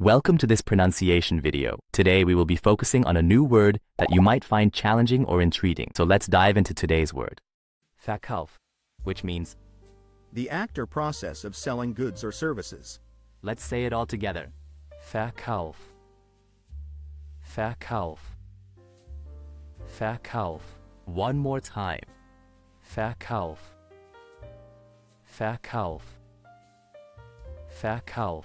Welcome to this pronunciation video. Today we will be focusing on a new word that you might find challenging or intriguing. So let's dive into today's word. Verkauf, which means, The act or process of selling goods or services. let's say it all together. Verkauf. Verkauf. Verkauf. One more time. Verkauf. Verkauf. Verkauf.